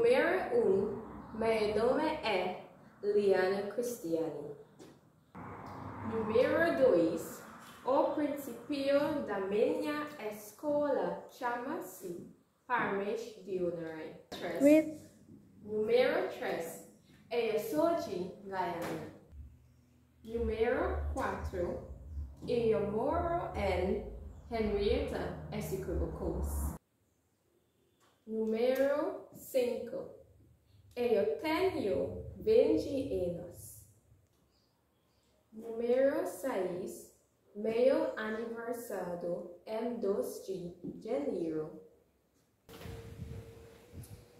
Número 1. Um, meu nome é Liana Cristiani. Número 2. O princípio da minha escola chama-se Parmes Dionarai. Número 3. Eu sou de Guyana. Número 4. Eu moro em Henrietta, Essequibo Número 5. Eu tenho 20 anos. Número 6. Meu aniversário é 2 de janeiro.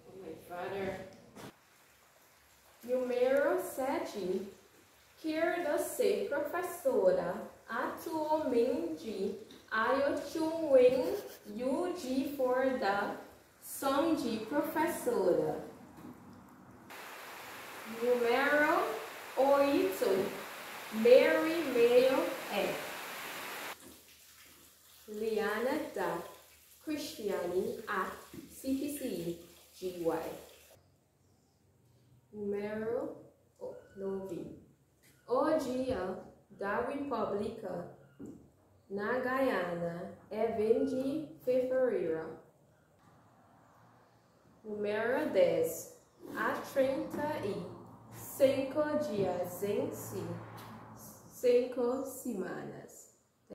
Oh, my father. Número 7. Quero ser professora atualmente. Eu tenho um de for da som de professora. Número 8. Mary Mayo é Liana da Cristiane a CPC GY. Número 9. O dia da República na Guyana é 20 de fevereiro. Número 10. Há 35 dias em si, cinco semanas.